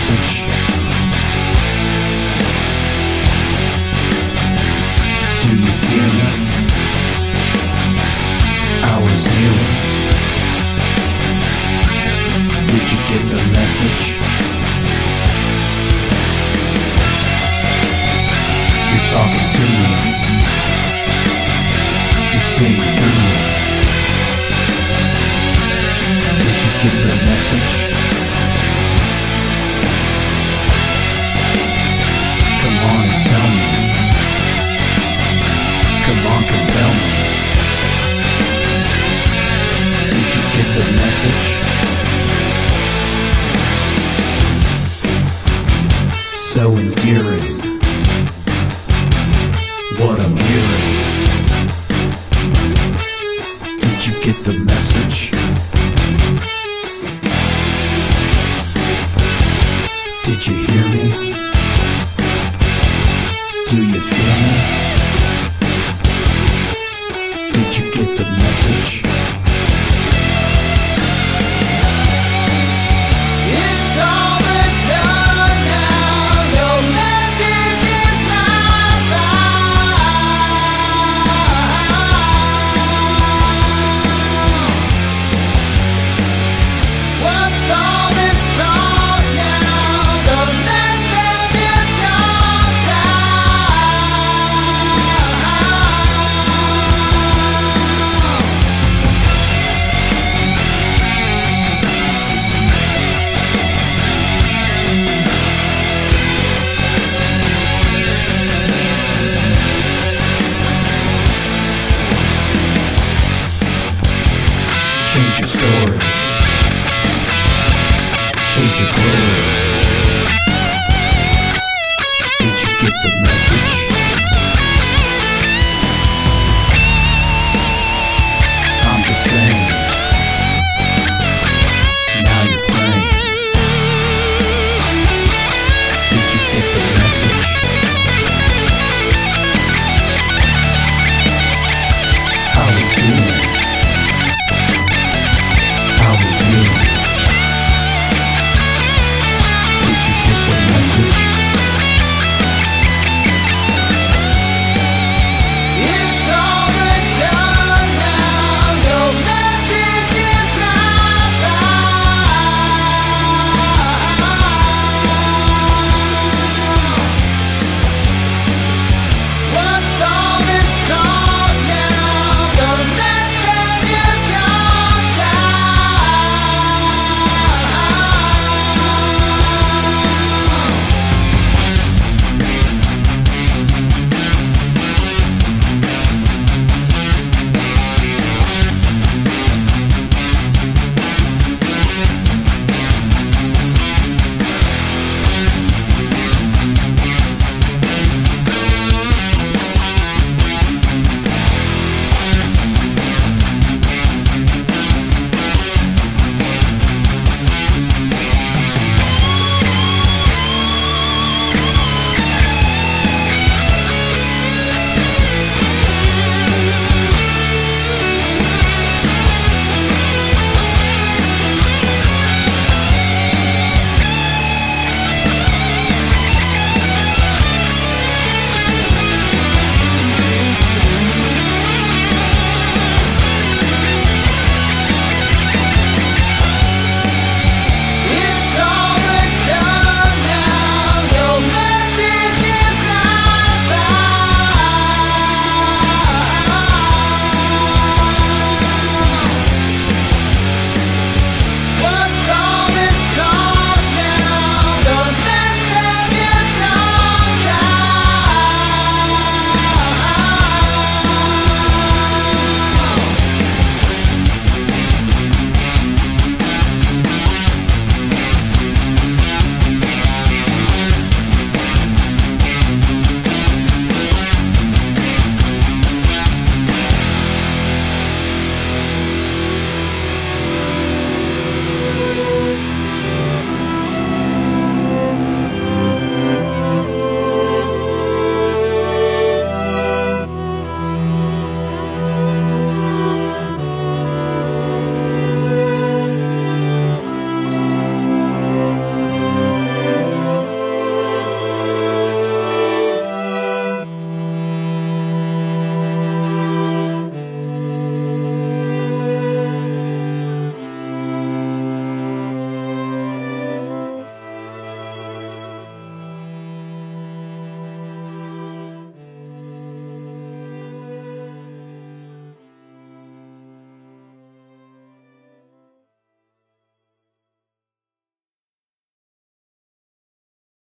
message Do you feel it? I was new. Did you get the message? You're talking to me You're saying through me Did you get the message? so endearing. What I'm hearing. Did you get the message? Did you hear me? Música